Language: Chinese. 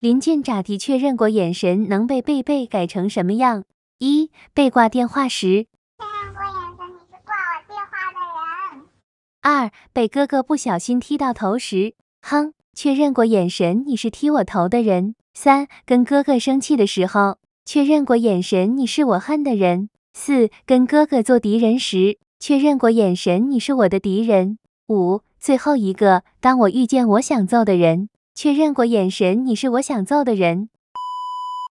林俊乍的确认过眼神能被贝贝改成什么样？一、被挂电话时。确认过眼神，你是挂我电话的人。二、被哥哥不小心踢到头时。哼，确认过眼神，你是踢我头的人。三、跟哥哥生气的时候。确认过眼神，你是我恨的人。四、跟哥哥做敌人时。确认过眼神，你是我的敌人。五，最后一个，当我遇见我想揍的人，确认过眼神，你是我想揍的人。